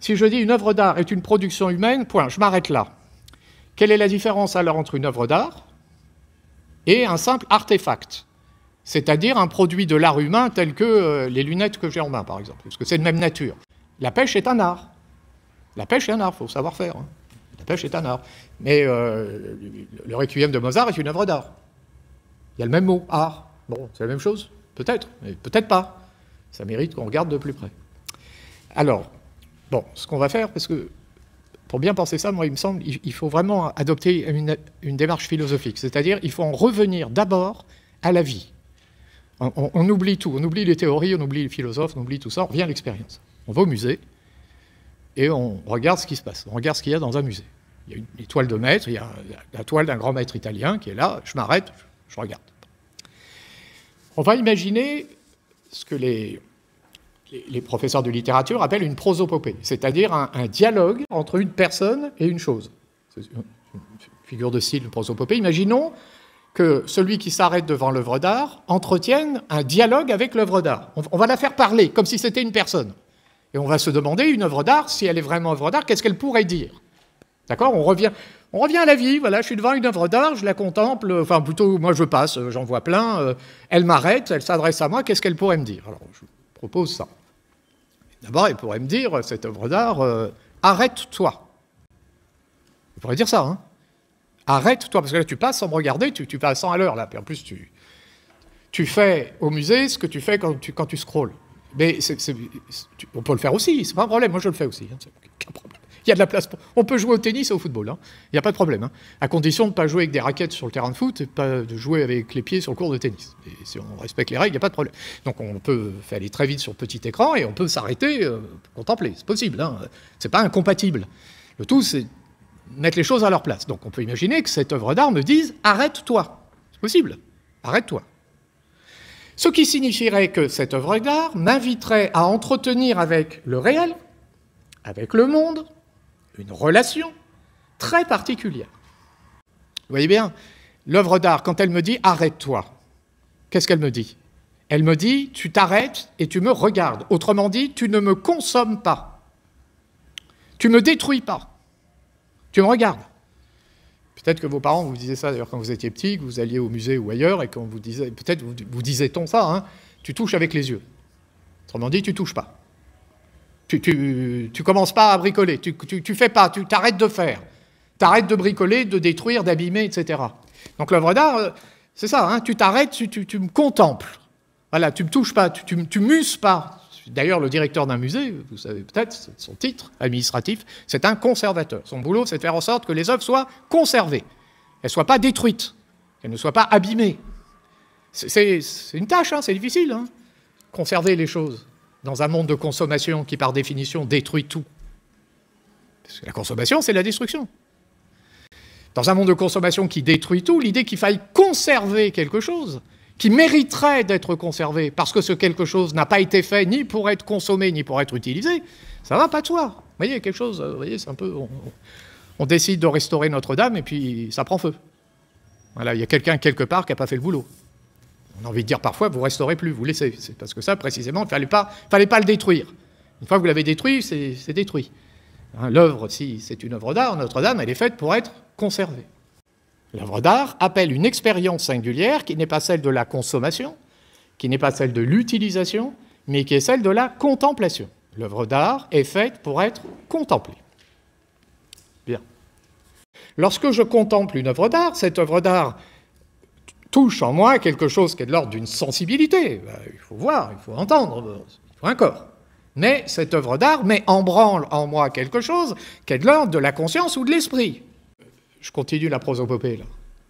Si je dis une œuvre d'art est une production humaine, point, je m'arrête là. Quelle est la différence alors entre une œuvre d'art et un simple artefact? C'est-à-dire un produit de l'art humain tel que euh, les lunettes que j'ai en main, par exemple, parce que c'est de même nature. La pêche est un art. La pêche est un art, il faut savoir faire. Hein. La pêche est un art. Mais euh, le Requiem de Mozart est une œuvre d'art. Il y a le même mot, art. Bon, c'est la même chose Peut-être, mais peut-être pas. Ça mérite qu'on regarde de plus près. Alors, bon, ce qu'on va faire, parce que pour bien penser ça, moi, il me semble, il faut vraiment adopter une, démarche philosophique. C'est-à-dire, il faut en revenir d'abord à la vie. On, oublie tout, on oublie les théories, on oublie les philosophes, on oublie tout ça, on revient à l'expérience. On va au musée et on regarde ce qui se passe, on regarde ce qu'il y a dans un musée. Il y a une étoile de maître, il y a la toile d'un grand maître italien qui est là, je m'arrête, je regarde. On va imaginer ce que les, professeurs de littérature appellent une prosopopée, c'est-à-dire un, un, dialogue entre une personne et une chose. C'est une figure de style, une prosopopée. Imaginons que celui qui s'arrête devant l'œuvre d'art entretienne un dialogue avec l'œuvre d'art. On va la faire parler, comme si c'était une personne. Et on va se demander, une œuvre d'art, si elle est vraiment œuvre d'art, qu'est-ce qu'elle pourrait dire? D'accord? On revient, on revient à la vie, voilà, je suis devant une œuvre d'art, je la contemple, enfin plutôt, moi je passe, j'en vois plein, euh, elle m'arrête, elle s'adresse à moi, qu'est-ce qu'elle pourrait me dire? Alors, je propose ça. D'abord, elle pourrait me dire, cette œuvre d'art, euh, arrête-toi. Elle pourrait dire ça, hein Arrête-toi, parce que là, tu passes sans me regarder, tu, passes 100 à l'heure, là. Puis en plus, tu, tu fais au musée ce que tu fais quand tu, quand tu scrolles. Mais on peut le faire aussi, c'est pas un problème. Moi, je le fais aussi. Hein, problème. Il y a de la place. Pour, on peut jouer au tennis et au football. Hein. Il n'y a pas de problème. Hein. à condition de ne pas jouer avec des raquettes sur le terrain de foot et pas de jouer avec les pieds sur le cours de tennis. Et si on respecte les règles, il n'y a pas de problème. Donc on peut aller très vite sur petit écran et on peut s'arrêter, euh, contempler. C'est possible. Hein. C'est pas incompatible. Le tout, c'est mettre les choses à leur place. Donc on peut imaginer que cette œuvre d'art me dise arrête-toi. C'est possible. Arrête-toi. Ce qui signifierait que cette œuvre d'art m'inviterait à entretenir avec le réel, avec le monde, une relation très particulière. Vous voyez bien, l'œuvre d'art, quand elle me dit arrête-toi, qu'est-ce qu'elle me dit? Elle me dit tu t'arrêtes et tu me regardes. Autrement dit, tu ne me consommes pas. Tu me détruis pas. Tu me regardes. Peut-être que vos parents vous disaient ça d'ailleurs quand vous étiez petit, que vous alliez au musée ou ailleurs, et qu'on vous disait, peut-être vous, vous disait-on ça, hein, tu touches avec les yeux. Autrement dit, tu touches pas. Tu, tu, commences pas à bricoler, tu, tu, fais pas, tu t'arrêtes de faire. Tu arrêtes de bricoler, de détruire, d'abîmer, etc. Donc l'œuvre d'art, euh, c'est ça, hein, tu t'arrêtes, tu, me contemples. Voilà, tu me touches pas, tu, tu, muses pas. D'ailleurs, le directeur d'un musée, vous savez peut-être, son titre administratif, c'est un conservateur. Son boulot, c'est de faire en sorte que les œuvres soient conservées, qu'elles ne soient pas détruites, qu'elles ne soient pas abîmées. C'est une tâche, hein, c'est difficile, hein, conserver les choses dans un monde de consommation qui, par définition, détruit tout. Parce que la consommation, c'est la destruction. Dans un monde de consommation qui détruit tout, l'idée qu'il faille conserver quelque chose, qui mériterait d'être conservé parce que ce quelque chose n'a pas été fait ni pour être consommé ni pour être utilisé, ça va pas de soi. Vous voyez, quelque chose, vous voyez, c'est un peu. On, décide de restaurer Notre-Dame et puis ça prend feu. Voilà, il y a quelqu'un quelque part qui n'a pas fait le boulot. On a envie de dire parfois, vous restaurez plus, vous laissez. C'est parce que ça, précisément, il ne fallait pas, fallait le détruire. Une fois que vous l'avez détruit, c'est détruit. Hein, l'œuvre, si c'est une œuvre d'art, Notre-Dame, elle est faite pour être conservée. L'œuvre d'art appelle une expérience singulière qui n'est pas celle de la consommation, qui n'est pas celle de l'utilisation, mais qui est celle de la contemplation. L'œuvre d'art est faite pour être contemplée. Bien. Lorsque je contemple une œuvre d'art, cette œuvre d'art touche en moi quelque chose qui est de l'ordre d'une sensibilité. Ben, il faut voir, il faut entendre, il faut un corps. Mais cette œuvre d'art met en branle en moi quelque chose qui est de l'ordre de la conscience ou de l'esprit je continue la prosopopée là.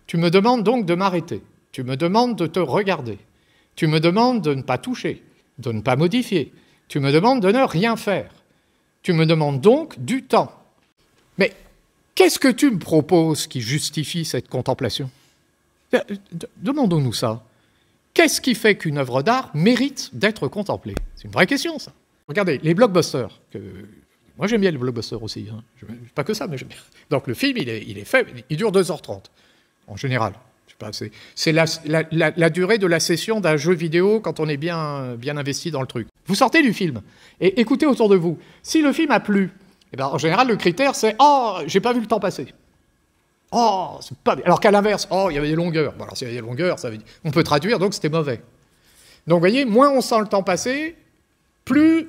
Tu me demandes donc de m'arrêter. Tu me demandes de te regarder. Tu me demandes de ne pas toucher, de ne pas modifier. Tu me demandes de ne rien faire. Tu me demandes donc du temps. Mais qu'est-ce que tu me proposes qui justifie cette contemplation? Demandons-nous ça. Qu'est-ce qui fait qu'une œuvre d'art mérite d'être contemplée? C'est une vraie question, ça. Regardez, les blockbusters, Moi, j'aime bien le blockbuster aussi. Hein. Pas que ça, mais j'aime bien. Donc, le film, il est, il est fait, il dure 2h30, en général. C'est la, durée de la session d'un jeu vidéo quand on est bien, bien investi dans le truc. Vous sortez du film et écoutez autour de vous. Si le film a plu, eh ben, en général, le critère, c'est Oh, j'ai pas vu le temps passer. Oh, c'est pas bien. Alors qu'à l'inverse, Oh, il y avait des longueurs. Bon, alors s'il y avait des longueurs, ça veut dire... on peut traduire, donc c'était mauvais. Donc, vous voyez, moins on sent le temps passer, plus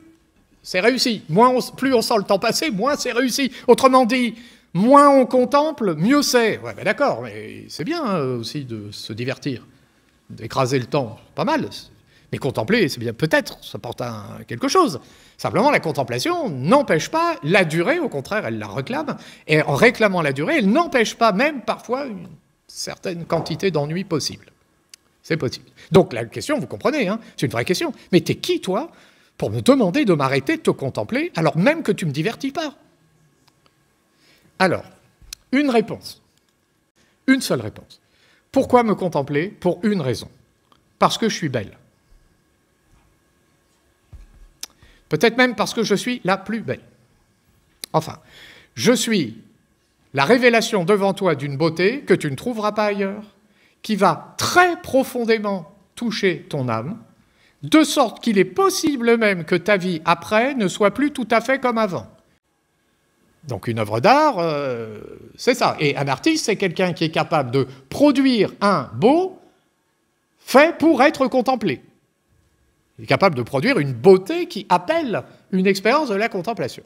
c'est réussi. Moins plus on sent le temps passer, moins c'est réussi. Autrement dit, moins on contemple, mieux c'est. Ouais, ben d'accord, mais c'est bien euh, aussi de se divertir, d'écraser le temps, pas mal. Mais contempler, c'est bien, peut-être, ça porte à quelque chose. Simplement, la contemplation n'empêche pas la durée, au contraire, elle la réclame. Et en réclamant la durée, elle n'empêche pas même parfois une certaine quantité d'ennui possible. C'est possible. Donc la question, vous comprenez, hein, c'est une vraie question. Mais t'es qui, toi, pour me demander de m'arrêter de te contempler, alors même que tu ne me divertis pas? Alors, une réponse. Une seule réponse. Pourquoi me contempler? Pour une raison. Parce que je suis belle. Peut-être même parce que je suis la plus belle. Enfin, je suis la révélation devant toi d'une beauté que tu ne trouveras pas ailleurs, qui va très profondément toucher ton âme, de sorte qu'il est possible même que ta vie après ne soit plus tout à fait comme avant. Donc une œuvre d'art, euh, c'est ça. Et un artiste, c'est quelqu'un qui est capable de produire un beau fait pour être contemplé. Est capable de produire une beauté qui appelle une expérience de la contemplation.